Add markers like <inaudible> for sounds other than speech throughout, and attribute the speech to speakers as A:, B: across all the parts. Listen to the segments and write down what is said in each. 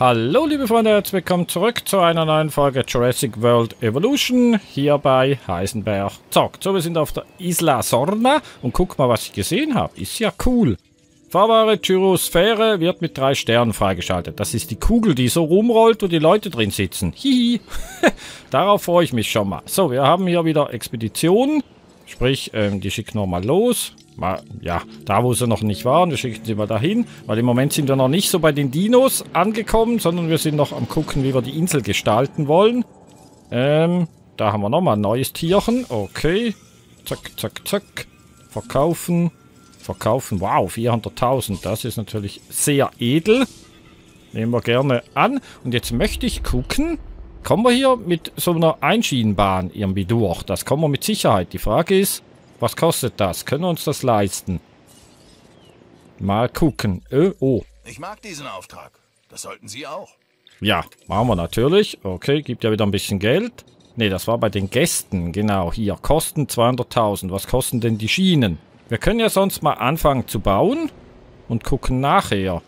A: Hallo liebe Freunde, herzlich willkommen zurück zu einer neuen Folge Jurassic World Evolution hier bei Heisenberg Zockt. So, wir sind auf der Isla Sorna und guck mal, was ich gesehen habe. Ist ja cool. Fahrbare Gyrosphäre wird mit drei Sternen freigeschaltet. Das ist die Kugel, die so rumrollt, wo die Leute drin sitzen. Hihi. <laughs> Darauf freue ich mich schon mal. So, wir haben hier wieder Expeditionen. Sprich, ähm, die schicken wir mal los mal, ja, da wo sie noch nicht waren, wir schicken sie mal dahin, weil im Moment sind wir noch nicht so bei den Dinos angekommen, sondern wir sind noch am gucken, wie wir die Insel gestalten wollen. Ähm, da haben wir nochmal ein neues Tierchen, okay. Zack, zack, zack. Verkaufen, verkaufen, wow, 400.000, das ist natürlich sehr edel. Nehmen wir gerne an. Und jetzt möchte ich gucken, kommen wir hier mit so einer Einschienenbahn irgendwie durch? Das kommen wir mit Sicherheit. Die Frage ist, was kostet das? Können wir uns das leisten? Mal gucken. Ö oh.
B: Ich mag diesen Auftrag. Das sollten Sie auch.
A: Ja, machen wir natürlich. Okay, gibt ja wieder ein bisschen Geld. Ne, das war bei den Gästen. Genau, hier. Kosten 200.000. Was kosten denn die Schienen? Wir können ja sonst mal anfangen zu bauen. Und gucken nachher,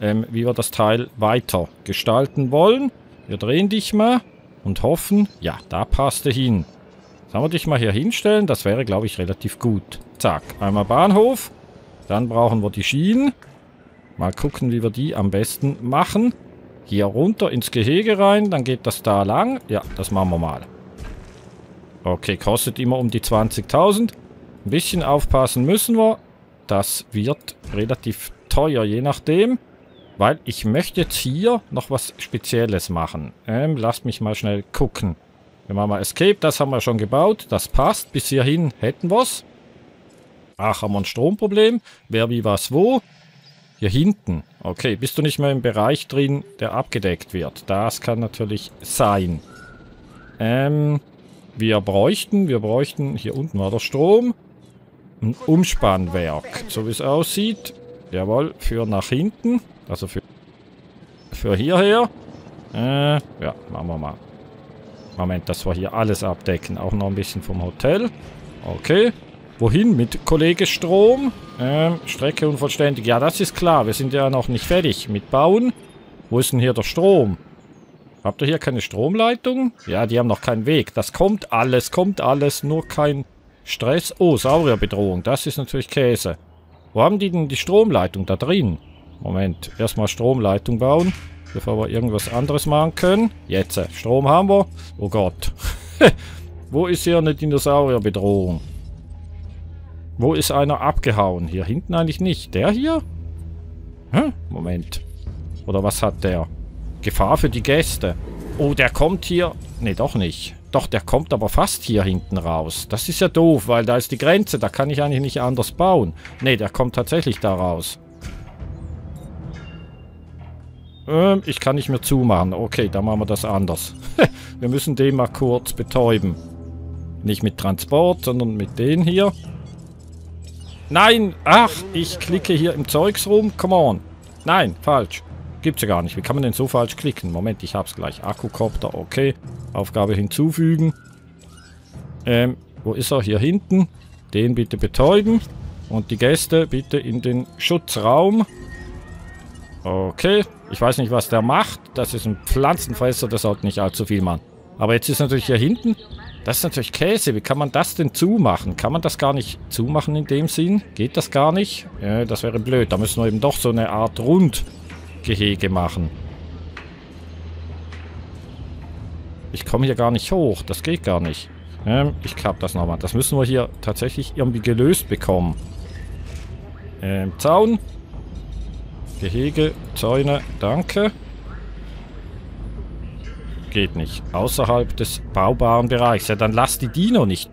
A: ähm, wie wir das Teil weiter gestalten wollen. Wir drehen dich mal und hoffen, ja, da passt er hin. Sollen wir dich mal hier hinstellen? Das wäre, glaube ich, relativ gut. Zack, einmal Bahnhof. Dann brauchen wir die Schienen. Mal gucken, wie wir die am besten machen. Hier runter ins Gehege rein, dann geht das da lang. Ja, das machen wir mal. Okay, kostet immer um die 20.000. Ein bisschen aufpassen müssen wir. Das wird relativ teuer, je nachdem. Weil ich möchte jetzt hier noch was Spezielles machen. Ähm, lasst mich mal schnell gucken. Wir machen mal Escape, das haben wir schon gebaut. Das passt. Bis hierhin hätten wir es. Ach, haben wir ein Stromproblem. Wer wie was wo? Hier hinten. Okay, bist du nicht mehr im Bereich drin, der abgedeckt wird? Das kann natürlich sein. Ähm, wir bräuchten, wir bräuchten, hier unten war der Strom. Ein Umspannwerk, so wie es aussieht. Jawohl, für nach hinten. Also für, für hierher. Äh, ja, machen wir mal. Moment, dass wir hier alles abdecken. Auch noch ein bisschen vom Hotel. Okay. Wohin mit Kollege Strom? Ähm, Strecke unvollständig. Ja, das ist klar. Wir sind ja noch nicht fertig mit Bauen. Wo ist denn hier der Strom? Habt ihr hier keine Stromleitung? Ja, die haben noch keinen Weg. Das kommt alles, kommt alles. Nur kein Stress. Oh, Saurierbedrohung. Das ist natürlich Käse. Wo haben die denn die Stromleitung? Da drin. Moment. Erstmal Stromleitung bauen. Bevor wir irgendwas anderes machen können. Jetzt. Strom haben wir. Oh Gott. <laughs> Wo ist hier eine Dinosaurierbedrohung? Wo ist einer abgehauen? Hier hinten eigentlich nicht. Der hier? Hä? Moment. Oder was hat der? Gefahr für die Gäste. Oh, der kommt hier... Ne, doch nicht. Doch, der kommt aber fast hier hinten raus. Das ist ja doof, weil da ist die Grenze. Da kann ich eigentlich nicht anders bauen. Ne, der kommt tatsächlich da raus. Ähm, ich kann nicht mehr zumachen. Okay, dann machen wir das anders. <laughs> wir müssen den mal kurz betäuben. Nicht mit Transport, sondern mit den hier. Nein! Ach, ich klicke hier im Zeugs rum. Come on. Nein, falsch. Gibt's ja gar nicht. Wie kann man denn so falsch klicken? Moment, ich hab's gleich. Akkukopter, okay. Aufgabe hinzufügen. Ähm, wo ist er? Hier hinten. Den bitte betäuben. Und die Gäste bitte in den Schutzraum. Okay. Ich weiß nicht, was der macht. Das ist ein Pflanzenfresser, der sollte nicht allzu viel machen. Aber jetzt ist natürlich hier hinten... Das ist natürlich Käse. Wie kann man das denn zumachen? Kann man das gar nicht zumachen in dem Sinn? Geht das gar nicht? Ja, das wäre blöd. Da müssen wir eben doch so eine Art Rundgehege machen. Ich komme hier gar nicht hoch. Das geht gar nicht. Ähm, ich klappe das nochmal. Das müssen wir hier tatsächlich irgendwie gelöst bekommen. Ähm, Zaun. Gehege, Zäune, danke. Geht nicht. Außerhalb des baubaren Bereichs. Ja, dann lass die Dino nicht,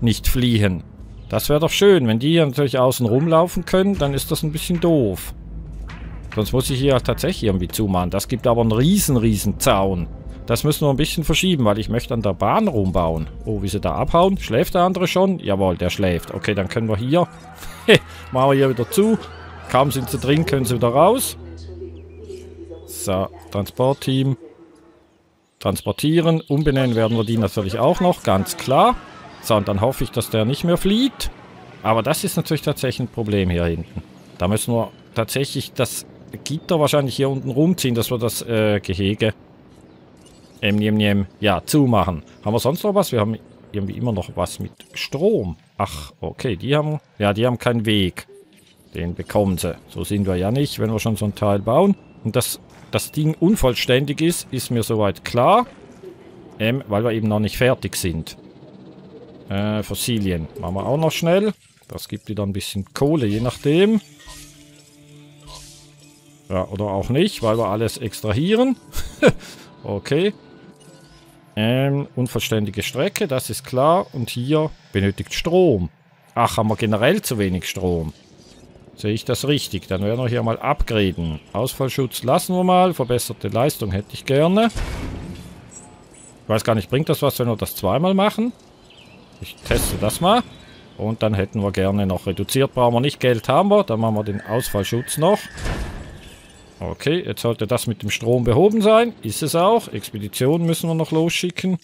A: nicht fliehen. Das wäre doch schön. Wenn die hier natürlich außen rumlaufen können, dann ist das ein bisschen doof. Sonst muss ich hier tatsächlich irgendwie zumachen. Das gibt aber einen riesen, riesen Zaun. Das müssen wir ein bisschen verschieben, weil ich möchte an der Bahn rumbauen. Oh, wie sie da abhauen. Schläft der andere schon? Jawohl, der schläft. Okay, dann können wir hier... <laughs> machen wir hier wieder zu. Kaum sind sie drin, können sie wieder raus. So, Transportteam. Transportieren. Umbenennen werden wir die natürlich auch noch, ganz klar. So, und dann hoffe ich, dass der nicht mehr flieht. Aber das ist natürlich tatsächlich ein Problem hier hinten. Da müssen wir tatsächlich das Gitter wahrscheinlich hier unten rumziehen, dass wir das äh, Gehege ähm, niem, niem, ja, zumachen. Haben wir sonst noch was? Wir haben irgendwie immer noch was mit Strom. Ach, okay, die haben, ja, die haben keinen Weg. Den bekommen sie. So sind wir ja nicht, wenn wir schon so ein Teil bauen. Und dass das Ding unvollständig ist, ist mir soweit klar. Ähm, weil wir eben noch nicht fertig sind. Äh, Fossilien. Machen wir auch noch schnell. Das gibt wieder ein bisschen Kohle, je nachdem. Ja, oder auch nicht, weil wir alles extrahieren. <laughs> okay. Ähm, unvollständige Strecke, das ist klar. Und hier benötigt Strom. Ach, haben wir generell zu wenig Strom. Sehe ich das richtig? Dann werden wir hier mal upgraden. Ausfallschutz lassen wir mal. Verbesserte Leistung hätte ich gerne. Ich weiß gar nicht, bringt das was, wenn wir das zweimal machen? Ich teste das mal. Und dann hätten wir gerne noch reduziert. Brauchen wir nicht. Geld haben wir. Dann machen wir den Ausfallschutz noch. Okay, jetzt sollte das mit dem Strom behoben sein. Ist es auch. Expedition müssen wir noch losschicken.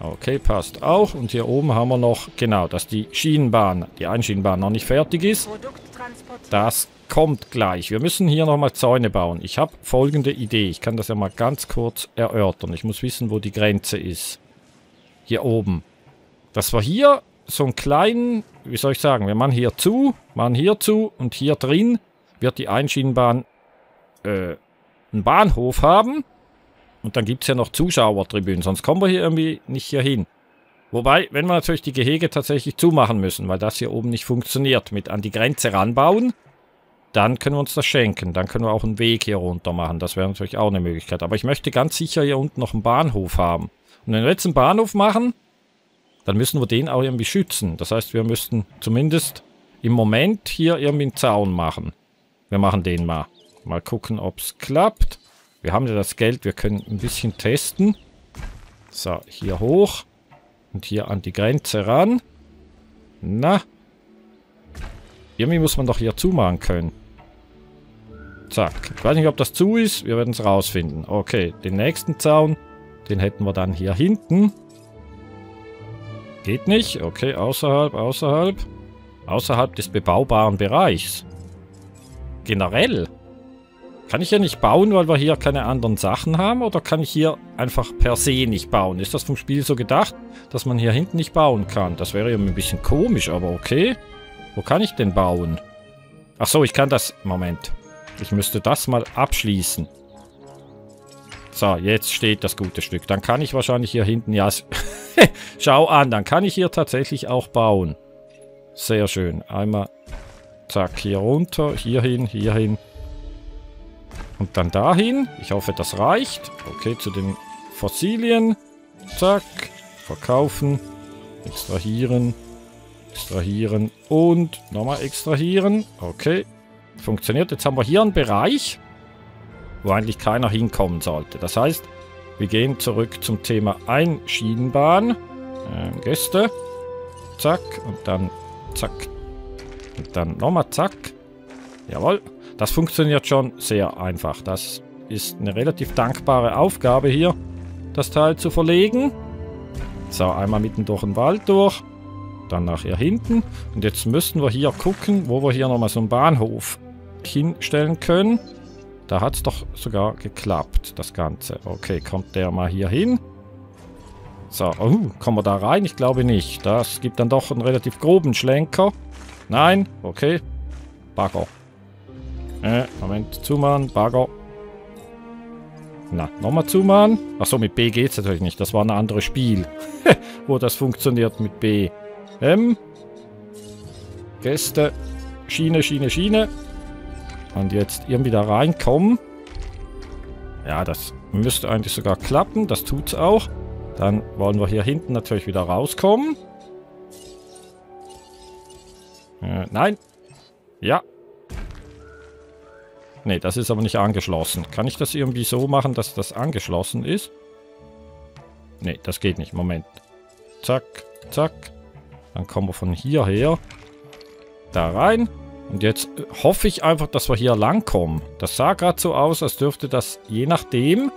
A: Okay, passt auch. Und hier oben haben wir noch, genau, dass die Schienenbahn, die Einschienenbahn noch nicht fertig ist. Das kommt gleich. Wir müssen hier nochmal Zäune bauen. Ich habe folgende Idee. Ich kann das ja mal ganz kurz erörtern. Ich muss wissen, wo die Grenze ist. Hier oben. Dass wir hier so einen kleinen, wie soll ich sagen, wir machen hier zu, machen hier zu und hier drin wird die Einschienenbahn äh, einen Bahnhof haben. Und dann gibt es ja noch Zuschauertribünen, sonst kommen wir hier irgendwie nicht hier hin. Wobei, wenn wir natürlich die Gehege tatsächlich zumachen müssen, weil das hier oben nicht funktioniert, mit an die Grenze ranbauen, dann können wir uns das schenken. Dann können wir auch einen Weg hier runter machen. Das wäre natürlich auch eine Möglichkeit. Aber ich möchte ganz sicher hier unten noch einen Bahnhof haben. Und wenn wir jetzt einen Bahnhof machen, dann müssen wir den auch irgendwie schützen. Das heißt, wir müssten zumindest im Moment hier irgendwie einen Zaun machen. Wir machen den mal. Mal gucken, ob es klappt. Wir haben ja das Geld, wir können ein bisschen testen. So, hier hoch. Und hier an die Grenze ran. Na. Irgendwie muss man doch hier zumachen können. Zack. Ich weiß nicht, ob das zu ist. Wir werden es rausfinden. Okay, den nächsten Zaun, den hätten wir dann hier hinten. Geht nicht. Okay, außerhalb, außerhalb. Außerhalb des bebaubaren Bereichs generell. Kann ich hier nicht bauen, weil wir hier keine anderen Sachen haben? Oder kann ich hier einfach per se nicht bauen? Ist das vom Spiel so gedacht, dass man hier hinten nicht bauen kann? Das wäre ja ein bisschen komisch, aber okay. Wo kann ich denn bauen? Ach so, ich kann das... Moment. Ich müsste das mal abschließen. So, jetzt steht das gute Stück. Dann kann ich wahrscheinlich hier hinten... Ja, <laughs> schau an, dann kann ich hier tatsächlich auch bauen. Sehr schön. Einmal Zack, hier runter, hier hin, hier hin. Und dann dahin. Ich hoffe, das reicht. Okay, zu den Fossilien. Zack. Verkaufen. Extrahieren. Extrahieren. Und nochmal extrahieren. Okay. Funktioniert. Jetzt haben wir hier einen Bereich, wo eigentlich keiner hinkommen sollte. Das heißt, wir gehen zurück zum Thema Einschienenbahn. Ähm, Gäste. Zack. Und dann zack, und dann nochmal zack. Jawohl. Das funktioniert schon sehr einfach. Das ist eine relativ dankbare Aufgabe hier, das Teil zu verlegen. So, einmal mitten durch den Wald durch. Dann nachher hinten. Und jetzt müssten wir hier gucken, wo wir hier nochmal so einen Bahnhof hinstellen können. Da hat es doch sogar geklappt, das Ganze. Okay, kommt der mal hier hin. So, oh, kommen wir da rein? Ich glaube nicht. Das gibt dann doch einen relativ groben Schlenker. Nein, okay. Bagger. Äh, Moment, zumachen, Bagger. Na, nochmal zumachen. Achso, mit B geht's natürlich nicht. Das war ein anderes Spiel. <laughs> Wo das funktioniert mit B. Ähm. Gäste. Schiene, Schiene, Schiene. Und jetzt irgendwie da reinkommen. Ja, das müsste eigentlich sogar klappen. Das tut's auch. Dann wollen wir hier hinten natürlich wieder rauskommen. Äh, nein. Ja. Ne, das ist aber nicht angeschlossen. Kann ich das irgendwie so machen, dass das angeschlossen ist? Ne, das geht nicht. Moment. Zack, zack. Dann kommen wir von hier her. Da rein. Und jetzt hoffe ich einfach, dass wir hier langkommen. Das sah gerade so aus, als dürfte das je nachdem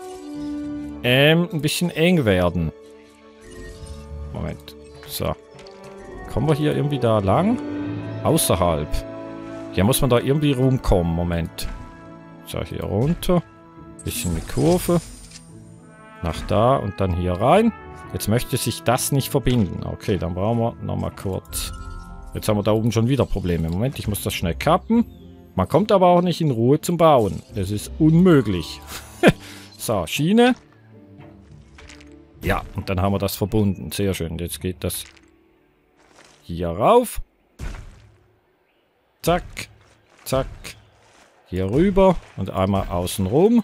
A: ähm, ein bisschen eng werden. Moment. So. Kommen wir hier irgendwie da lang? Außerhalb. Hier muss man da irgendwie rumkommen. Moment. So, hier runter. Bisschen mit Kurve. Nach da und dann hier rein. Jetzt möchte sich das nicht verbinden. Okay, dann brauchen wir nochmal kurz... Jetzt haben wir da oben schon wieder Probleme. Moment, ich muss das schnell kappen. Man kommt aber auch nicht in Ruhe zum Bauen. Das ist unmöglich. <laughs> so, Schiene. Ja, und dann haben wir das verbunden. Sehr schön. Jetzt geht das hier rauf. Zack. Zack. Hier rüber und einmal außen rum.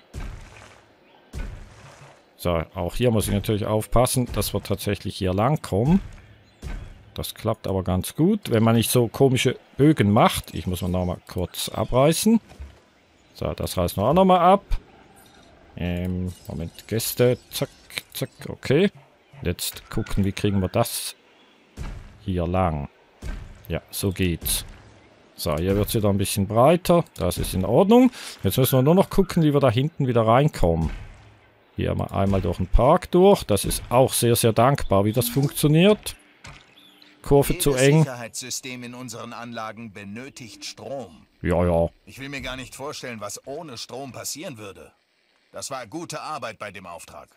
A: So, auch hier muss ich natürlich aufpassen, dass wir tatsächlich hier lang kommen. Das klappt aber ganz gut, wenn man nicht so komische Bögen macht. Ich muss mal nochmal kurz abreißen. So, das reißen wir auch nochmal ab. Ähm, Moment, Gäste. Zack, zack, okay. Jetzt gucken, wie kriegen wir das hier lang. Ja, so geht's. So, hier wird es wieder ein bisschen breiter. Das ist in Ordnung. Jetzt müssen wir nur noch gucken, wie wir da hinten wieder reinkommen. Hier mal einmal durch den Park durch. Das ist auch sehr, sehr dankbar, wie das funktioniert. Kurve Jedes zu eng.
B: Sicherheitssystem in unseren Anlagen benötigt Strom.
A: Ja, ja.
B: Ich will mir gar nicht vorstellen, was ohne Strom passieren würde. Das war gute Arbeit bei dem Auftrag.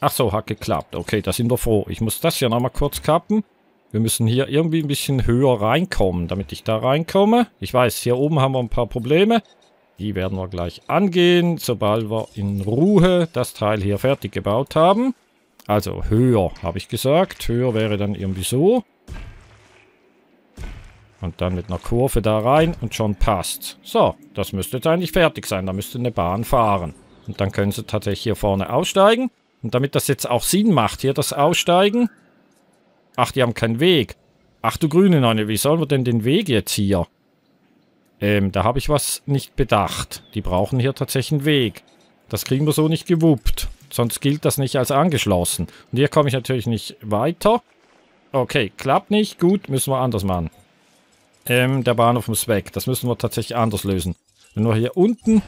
A: Ach so, hat geklappt. Okay, da sind wir froh. Ich muss das hier nochmal kurz kappen. Wir müssen hier irgendwie ein bisschen höher reinkommen, damit ich da reinkomme. Ich weiß, hier oben haben wir ein paar Probleme. Die werden wir gleich angehen, sobald wir in Ruhe das Teil hier fertig gebaut haben. Also höher, habe ich gesagt. Höher wäre dann irgendwie so. Und dann mit einer Kurve da rein und schon passt. So, das müsste jetzt eigentlich fertig sein. Da müsste eine Bahn fahren. Und dann können sie tatsächlich hier vorne aussteigen. Und damit das jetzt auch Sinn macht, hier das Aussteigen. Ach, die haben keinen Weg. Ach du grüne Neune, wie sollen wir denn den Weg jetzt hier? Ähm, da habe ich was nicht bedacht. Die brauchen hier tatsächlich einen Weg. Das kriegen wir so nicht gewuppt. Sonst gilt das nicht als angeschlossen. Und hier komme ich natürlich nicht weiter. Okay, klappt nicht. Gut, müssen wir anders machen. Ähm, der Bahnhof muss weg. Das müssen wir tatsächlich anders lösen. Wenn wir hier unten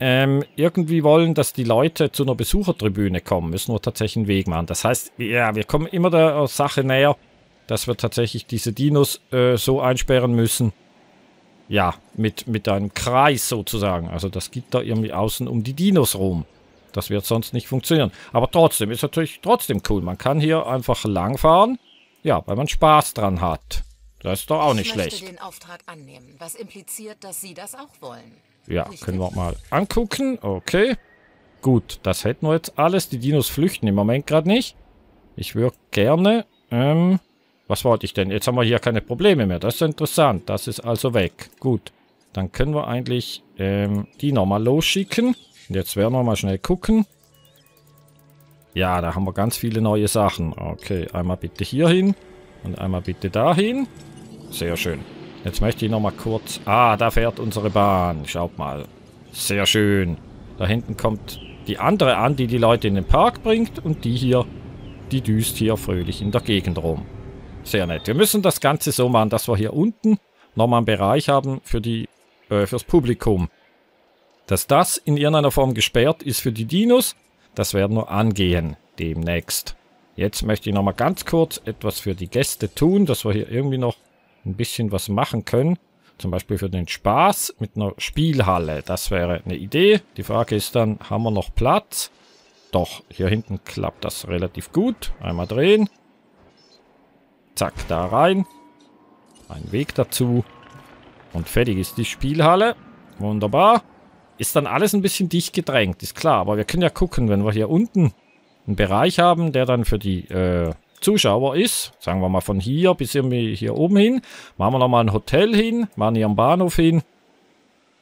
A: ähm, irgendwie wollen, dass die Leute zu einer Besuchertribüne kommen, müssen wir tatsächlich einen Weg machen. Das heißt, ja, wir kommen immer der Sache näher, dass wir tatsächlich diese Dinos äh, so einsperren müssen. Ja, mit, mit einem Kreis sozusagen. Also das gibt da irgendwie außen um die Dinos rum. Das wird sonst nicht funktionieren. Aber trotzdem, ist natürlich trotzdem cool. Man kann hier einfach langfahren. Ja, weil man Spaß dran hat. Das ist doch auch nicht schlecht. Ich möchte
C: den Auftrag annehmen, was impliziert, dass Sie das auch wollen.
A: Ja, können wir mal angucken. Okay. Gut, das hätten wir jetzt alles. Die Dinos flüchten im Moment gerade nicht. Ich würde gerne... Ähm, was wollte ich denn? Jetzt haben wir hier keine Probleme mehr. Das ist interessant. Das ist also weg. Gut. Dann können wir eigentlich ähm, die nochmal losschicken. Und jetzt werden wir mal schnell gucken. Ja, da haben wir ganz viele neue Sachen. Okay, einmal bitte hier hin. Und einmal bitte dahin. Sehr schön. Jetzt möchte ich noch mal kurz... Ah, da fährt unsere Bahn. Schaut mal. Sehr schön. Da hinten kommt die andere an, die die Leute in den Park bringt. Und die hier, die düst hier fröhlich in der Gegend rum. Sehr nett. Wir müssen das Ganze so machen, dass wir hier unten nochmal einen Bereich haben für die, äh, fürs Publikum. Dass das in irgendeiner Form gesperrt ist für die Dinos, das werden wir angehen demnächst. Jetzt möchte ich nochmal ganz kurz etwas für die Gäste tun, dass wir hier irgendwie noch ein bisschen was machen können. Zum Beispiel für den Spaß mit einer Spielhalle. Das wäre eine Idee. Die Frage ist dann, haben wir noch Platz? Doch, hier hinten klappt das relativ gut. Einmal drehen. Zack, da rein. Ein Weg dazu. Und fertig ist die Spielhalle. Wunderbar. Ist dann alles ein bisschen dicht gedrängt, ist klar. Aber wir können ja gucken, wenn wir hier unten einen Bereich haben, der dann für die äh, Zuschauer ist, sagen wir mal von hier bis hier oben hin, machen wir nochmal ein Hotel hin, machen hier einen Bahnhof hin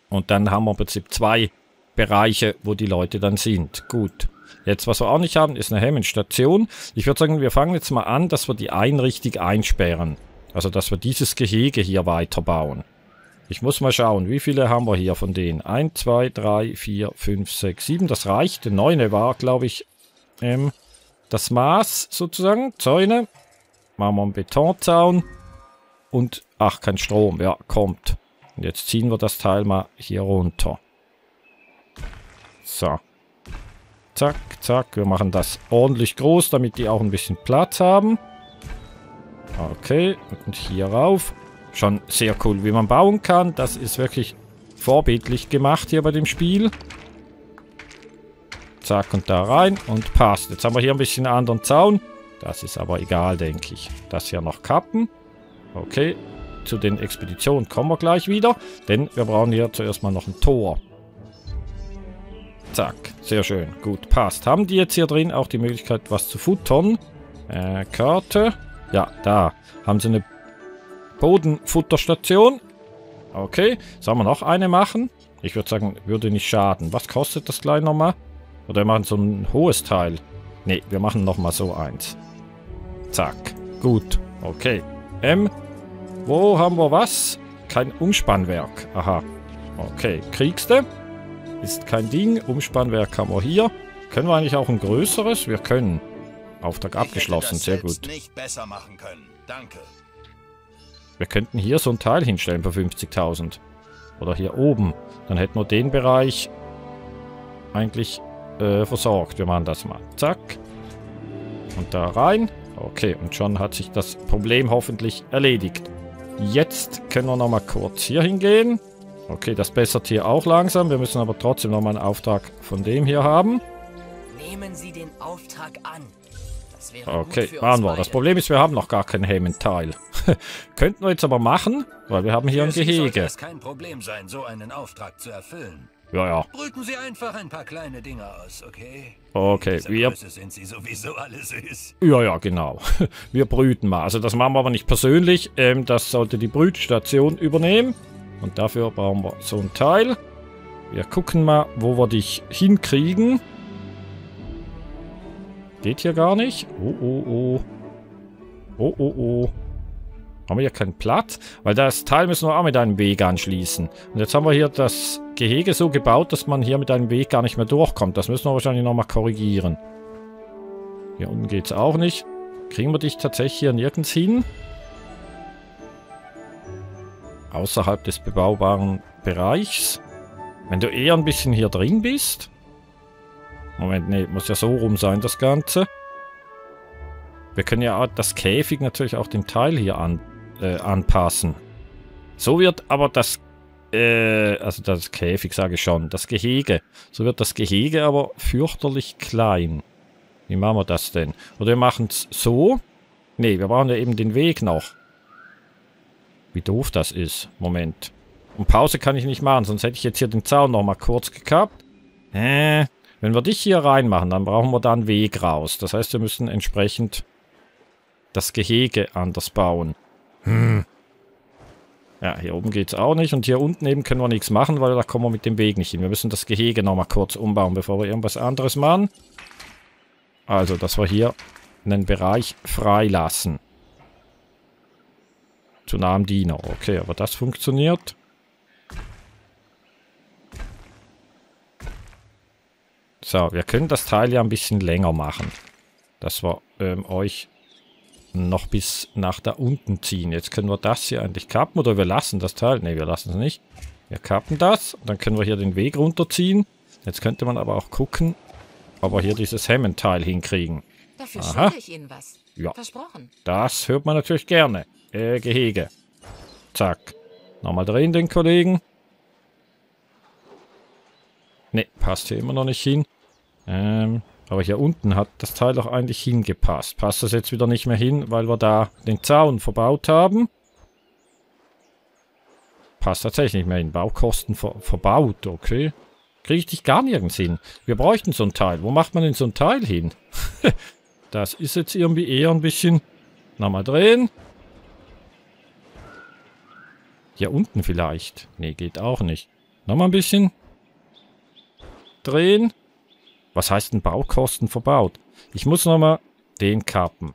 A: und dann haben wir im Prinzip zwei Bereiche, wo die Leute dann sind. Gut. Jetzt, was wir auch nicht haben, ist eine Hemmenstation. Ich würde sagen, wir fangen jetzt mal an, dass wir die ein richtig einsperren. Also, dass wir dieses Gehege hier weiterbauen. Ich muss mal schauen, wie viele haben wir hier von denen? 1, 2, 3, 4, 5, 6, 7. Das reicht. Der neune war, glaube ich, ähm, das Maß sozusagen. Zäune. Machen wir einen Betonzaun. Und, ach, kein Strom. Ja, kommt. Und jetzt ziehen wir das Teil mal hier runter. So. Zack, zack. Wir machen das ordentlich groß, damit die auch ein bisschen Platz haben. Okay, und hier rauf. schon sehr cool, wie man bauen kann. Das ist wirklich vorbildlich gemacht hier bei dem Spiel. Zack und da rein und passt. Jetzt haben wir hier ein bisschen einen anderen Zaun. Das ist aber egal, denke ich. Das hier noch kappen. Okay, zu den Expeditionen kommen wir gleich wieder. Denn wir brauchen hier zuerst mal noch ein Tor. Zack, sehr schön. Gut, passt. Haben die jetzt hier drin auch die Möglichkeit, was zu futtern? Äh, Karte. Ja, da haben sie eine Bodenfutterstation. Okay, sollen wir noch eine machen? Ich würde sagen, würde nicht schaden. Was kostet das gleich nochmal? Oder wir machen so ein hohes Teil. Ne, wir machen nochmal so eins. Zack. Gut. Okay. M. Wo haben wir was? Kein Umspannwerk. Aha. Okay. Kriegst du? Ist kein Ding. Umspannwerk haben wir hier. Können wir eigentlich auch ein größeres? Wir können. Auftrag abgeschlossen. Sehr gut.
B: nicht besser machen können. Danke.
A: Wir könnten hier so ein Teil hinstellen für 50.000. Oder hier oben. Dann hätten wir den Bereich eigentlich äh, versorgt. Wir machen das mal. Zack. Und da rein. Okay, und schon hat sich das Problem hoffentlich erledigt. Jetzt können wir nochmal kurz hier hingehen. Okay, das bessert hier auch langsam. Wir müssen aber trotzdem nochmal einen Auftrag von dem hier haben.
D: Nehmen Sie den Auftrag an. Das wäre
A: Okay, machen wir.
D: beide.
A: Das Problem ist, wir haben noch gar kein Hammond-Teil. <laughs> Könnten wir jetzt aber machen, weil wir haben hier ein
E: Für Sie sollte
A: Gehege.
E: es kein Problem sein, so einen Auftrag zu erfüllen.
A: Ja, ja.
E: Brüten Sie einfach ein paar kleine Dinge aus, okay?
A: Okay, wir
E: Größe sind Sie sowieso alle süß.
A: Ja, ja, genau. <laughs> Wir brüten mal. Also das machen wir aber nicht persönlich. Ähm, das sollte die Brütstation übernehmen. Und dafür brauchen wir so ein Teil. Wir gucken mal, wo wir dich hinkriegen. Geht hier gar nicht. Oh, oh, oh. Oh, oh, oh. Haben wir hier keinen Platz? Weil das Teil müssen wir auch mit einem Weg anschließen. Und jetzt haben wir hier das Gehege so gebaut, dass man hier mit einem Weg gar nicht mehr durchkommt. Das müssen wir wahrscheinlich nochmal korrigieren. Hier unten geht es auch nicht. Kriegen wir dich tatsächlich hier nirgends hin? Außerhalb des bebaubaren Bereichs? Wenn du eher ein bisschen hier drin bist? Moment, nee, muss ja so rum sein, das Ganze. Wir können ja das Käfig natürlich auch dem Teil hier an, äh, anpassen. So wird aber das, äh, also das Käfig sage ich schon, das Gehege. So wird das Gehege aber fürchterlich klein. Wie machen wir das denn? Oder wir machen es so. Nee, wir brauchen ja eben den Weg noch. Wie doof das ist. Moment. Und Pause kann ich nicht machen, sonst hätte ich jetzt hier den Zaun noch mal kurz gekappt. Äh, wenn wir dich hier reinmachen, dann brauchen wir da einen Weg raus. Das heißt, wir müssen entsprechend das Gehege anders bauen. Hm. Ja, hier oben geht's auch nicht. Und hier unten eben können wir nichts machen, weil da kommen wir mit dem Weg nicht hin. Wir müssen das Gehege noch mal kurz umbauen, bevor wir irgendwas anderes machen. Also, dass wir hier einen Bereich freilassen. Zu nah Diener. Okay, aber das funktioniert. So, wir können das Teil ja ein bisschen länger machen. Dass wir ähm, euch noch bis nach da unten ziehen. Jetzt können wir das hier eigentlich kappen oder wir lassen das Teil. Ne, wir lassen es nicht. Wir kappen das. Dann können wir hier den Weg runterziehen. Jetzt könnte man aber auch gucken, ob wir hier dieses Hammond-Teil hinkriegen.
C: Dafür
A: Aha.
C: ich Ihnen was.
A: Ja.
C: Versprochen.
A: Das hört man natürlich gerne. Äh, Gehege. Zack. Nochmal drehen den Kollegen. Ne, passt hier immer noch nicht hin. Ähm, aber hier unten hat das Teil doch eigentlich hingepasst. Passt das jetzt wieder nicht mehr hin, weil wir da den Zaun verbaut haben? Passt tatsächlich nicht mehr hin. Baukosten ver verbaut, okay. Kriege ich dich gar nirgends hin. Wir bräuchten so ein Teil. Wo macht man denn so ein Teil hin? <laughs> das ist jetzt irgendwie eher ein bisschen... Nochmal drehen. Hier unten vielleicht. Nee, geht auch nicht. Nochmal ein bisschen. Drehen. Was heißt denn Baukosten verbaut? Ich muss nochmal den kappen.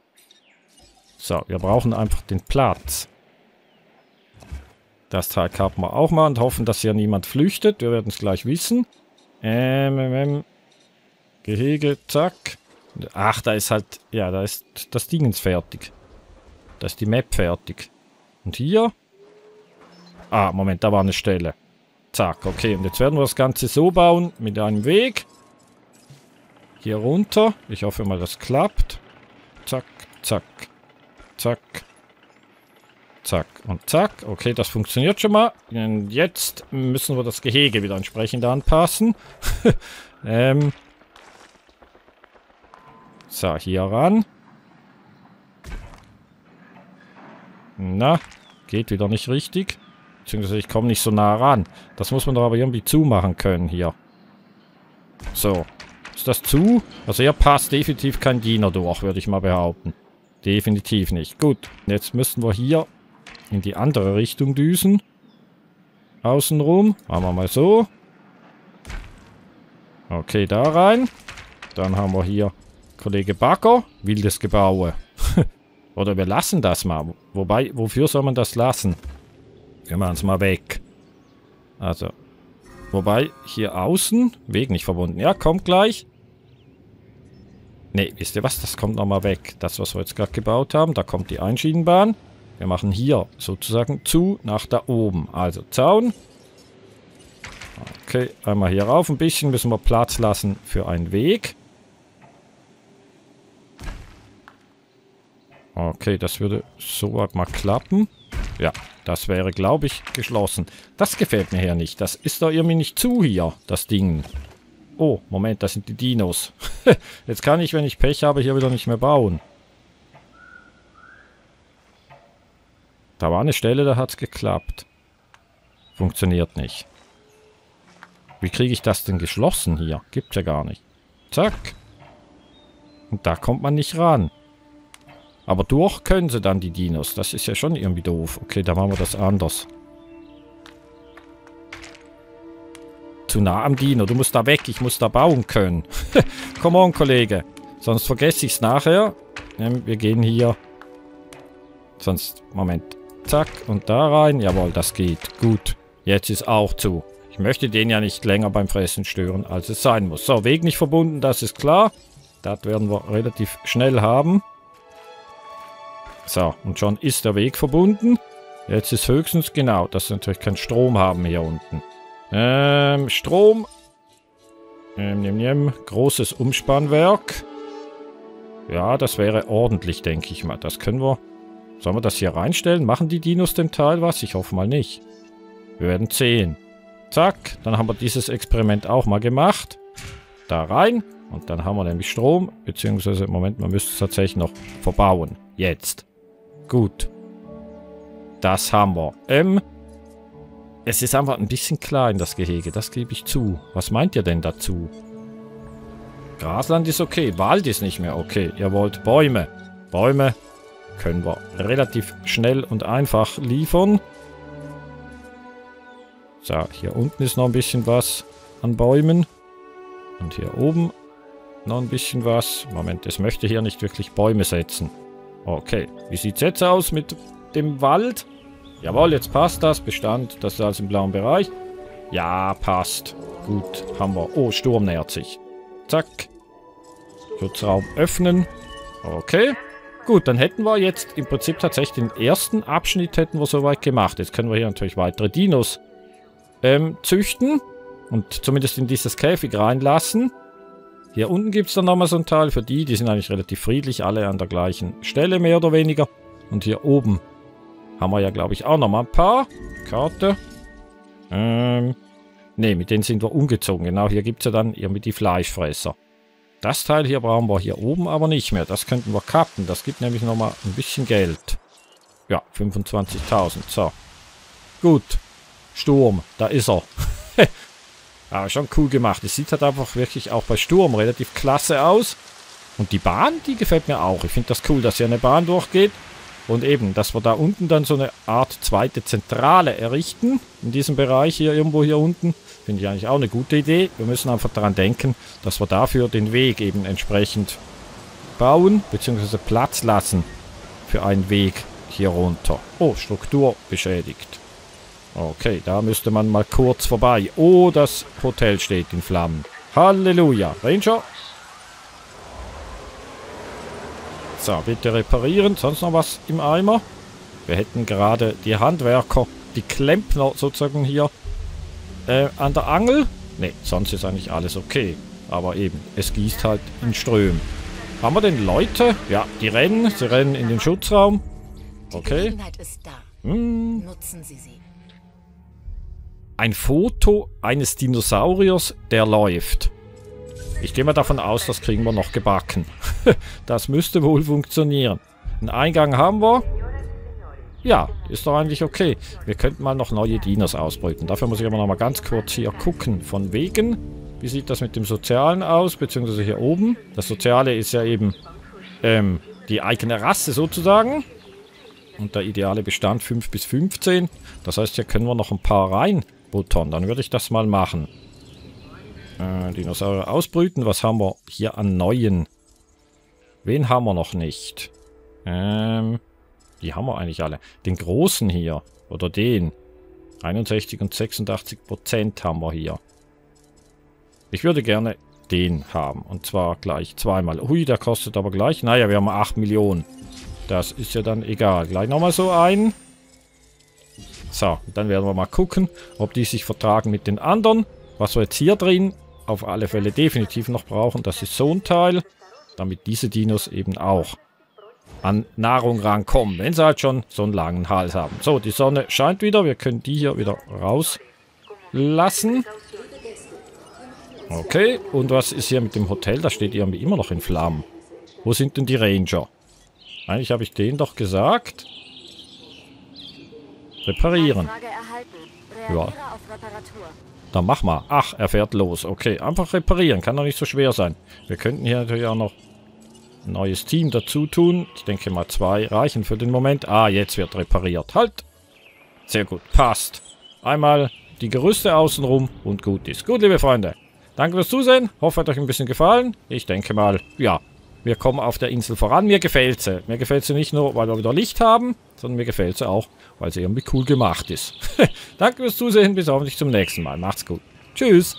A: So, wir brauchen einfach den Platz. Das Teil kappen wir auch mal und hoffen, dass hier niemand flüchtet. Wir werden es gleich wissen. Ähm, ähm, ähm. Gehege, zack. Ach, da ist halt, ja, da ist das Dingens fertig. Da ist die Map fertig. Und hier? Ah, Moment, da war eine Stelle. Zack, okay. Und jetzt werden wir das Ganze so bauen, mit einem Weg. Hier runter. Ich hoffe mal, das klappt. Zack, zack, zack, Zack und zack. Okay, das funktioniert schon mal. Und jetzt müssen wir das Gehege wieder entsprechend anpassen. <laughs> ähm. So, hier ran. Na, geht wieder nicht richtig. Beziehungsweise ich komme nicht so nah ran. Das muss man doch aber irgendwie zumachen können hier. So. Ist das zu? Also hier passt definitiv kein Diener durch, würde ich mal behaupten. Definitiv nicht. Gut, jetzt müssen wir hier in die andere Richtung düsen. Außenrum. Machen wir mal so. Okay, da rein. Dann haben wir hier Kollege Backer. Wildes Gebaue. <laughs> Oder wir lassen das mal. Wobei, wofür soll man das lassen? Wir machen es mal weg. Also. Wobei, hier außen. Weg nicht verbunden. Ja, kommt gleich. Ne, wisst ihr was? Das kommt nochmal weg. Das, was wir jetzt gerade gebaut haben. Da kommt die Einschienenbahn. Wir machen hier sozusagen zu nach da oben. Also Zaun. Okay, einmal hier rauf. Ein bisschen müssen wir Platz lassen für einen Weg. Okay, das würde so mal klappen. Ja, das wäre, glaube ich, geschlossen. Das gefällt mir hier nicht. Das ist doch irgendwie nicht zu hier, das Ding. Oh, Moment, das sind die Dinos. <laughs> Jetzt kann ich, wenn ich Pech habe, hier wieder nicht mehr bauen. Da war eine Stelle, da hat es geklappt. Funktioniert nicht. Wie kriege ich das denn geschlossen hier? Gibt ja gar nicht. Zack. Und da kommt man nicht ran. Aber durch können sie dann die Dinos. Das ist ja schon irgendwie doof. Okay, dann machen wir das anders. Zu nah am Dino. Du musst da weg. Ich muss da bauen können. <laughs> Come on, Kollege. Sonst vergesse ich es nachher. Wir gehen hier. Sonst, Moment. Zack, und da rein. Jawohl, das geht. Gut. Jetzt ist auch zu. Ich möchte den ja nicht länger beim Fressen stören, als es sein muss. So, Weg nicht verbunden, das ist klar. Das werden wir relativ schnell haben. So, und schon ist der Weg verbunden. Jetzt ist höchstens, genau, dass wir natürlich keinen Strom haben hier unten. Ähm, Strom. Ähm, nehm, nehm. Großes Umspannwerk. Ja, das wäre ordentlich, denke ich mal. Das können wir Sollen wir das hier reinstellen? Machen die Dinos dem Teil was? Ich hoffe mal nicht. Wir werden sehen. Zack, dann haben wir dieses Experiment auch mal gemacht. Da rein. Und dann haben wir nämlich Strom. Beziehungsweise, Moment, man müsste es tatsächlich noch verbauen. Jetzt. Gut. Das haben wir. Ähm, es ist einfach ein bisschen klein, das Gehege. Das gebe ich zu. Was meint ihr denn dazu? Grasland ist okay. Wald ist nicht mehr okay. Ihr wollt Bäume. Bäume können wir relativ schnell und einfach liefern. So, hier unten ist noch ein bisschen was an Bäumen. Und hier oben noch ein bisschen was. Moment, es möchte hier nicht wirklich Bäume setzen. Okay, wie sieht es jetzt aus mit dem Wald? Jawohl, jetzt passt das. Bestand, das ist alles im blauen Bereich. Ja, passt. Gut, haben wir. Oh, Sturm nähert sich. Zack. Schutzraum öffnen. Okay. Gut, dann hätten wir jetzt im Prinzip tatsächlich den ersten Abschnitt hätten wir soweit gemacht. Jetzt können wir hier natürlich weitere Dinos ähm, züchten und zumindest in dieses Käfig reinlassen. Hier unten gibt es dann nochmal so einen Teil für die. Die sind eigentlich relativ friedlich, alle an der gleichen Stelle mehr oder weniger. Und hier oben haben wir ja, glaube ich, auch nochmal ein paar. Karte. Ähm, ne, mit denen sind wir umgezogen. Genau, hier gibt es ja dann irgendwie die Fleischfresser. Das Teil hier brauchen wir hier oben aber nicht mehr. Das könnten wir kappen. Das gibt nämlich nochmal ein bisschen Geld. Ja, 25.000. So. Gut. Sturm. Da ist er. Ja, schon cool gemacht. Es sieht halt einfach wirklich auch bei Sturm relativ klasse aus. Und die Bahn, die gefällt mir auch. Ich finde das cool, dass hier eine Bahn durchgeht. Und eben, dass wir da unten dann so eine Art zweite Zentrale errichten. In diesem Bereich hier, irgendwo hier unten. Finde ich eigentlich auch eine gute Idee. Wir müssen einfach daran denken, dass wir dafür den Weg eben entsprechend bauen, beziehungsweise Platz lassen für einen Weg hier runter. Oh, Struktur beschädigt. Okay, da müsste man mal kurz vorbei. Oh, das Hotel steht in Flammen. Halleluja. Ranger. So, bitte reparieren. Sonst noch was im Eimer? Wir hätten gerade die Handwerker, die Klempner sozusagen hier äh, an der Angel? Ne, sonst ist eigentlich alles okay. Aber eben, es gießt halt in Strömen. Haben wir denn Leute? Ja, die rennen. Sie rennen in den Schutzraum. Okay. Hm.
C: Nutzen Sie sie.
A: Ein Foto eines Dinosauriers, der läuft. Ich gehe mal davon aus, das kriegen wir noch gebacken. <laughs> das müsste wohl funktionieren. Einen Eingang haben wir. Ja, ist doch eigentlich okay. Wir könnten mal noch neue Dinos ausbrüten. Dafür muss ich aber noch mal ganz kurz hier gucken. Von wegen, wie sieht das mit dem Sozialen aus? Beziehungsweise hier oben. Das Soziale ist ja eben ähm, die eigene Rasse sozusagen. Und der ideale Bestand 5 bis 15. Das heißt, hier können wir noch ein paar reinbuttern. Dann würde ich das mal machen. Äh, Dinosaurier ausbrüten. Was haben wir hier an neuen? Wen haben wir noch nicht? Ähm, die haben wir eigentlich alle. Den großen hier. Oder den. 61 und 86 Prozent haben wir hier. Ich würde gerne den haben. Und zwar gleich zweimal. Hui, der kostet aber gleich. Naja, wir haben 8 Millionen. Das ist ja dann egal. Gleich nochmal so ein. So, dann werden wir mal gucken, ob die sich vertragen mit den anderen. Was wir jetzt hier drin auf alle Fälle definitiv noch brauchen, das ist so ein Teil. Damit diese Dinos eben auch an Nahrung rankommen, wenn sie halt schon so einen langen Hals haben. So, die Sonne scheint wieder. Wir können die hier wieder rauslassen. Okay, und was ist hier mit dem Hotel? Das steht irgendwie immer noch in Flammen. Wo sind denn die Ranger? Eigentlich habe ich denen doch gesagt. Reparieren. Ja. Dann mach mal. Ach, er fährt los. Okay, einfach reparieren. Kann doch nicht so schwer sein. Wir könnten hier natürlich auch noch ein neues Team dazu tun. Ich denke mal zwei reichen für den Moment. Ah, jetzt wird repariert. Halt! Sehr gut. Passt. Einmal die Gerüste außenrum und gut ist. Gut, liebe Freunde. Danke fürs Zusehen. Hoffe, hat euch ein bisschen gefallen. Ich denke mal, ja, wir kommen auf der Insel voran. Mir gefällt sie. Mir gefällt sie nicht nur, weil wir wieder Licht haben, sondern mir gefällt sie auch, weil sie irgendwie cool gemacht ist. <laughs> Danke fürs Zusehen. Bis hoffentlich zum nächsten Mal. Macht's gut. Tschüss.